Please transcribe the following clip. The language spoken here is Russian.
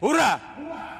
Ура! Ура!